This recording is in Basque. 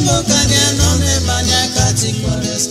Mboka dia nome banya kati koles